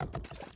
you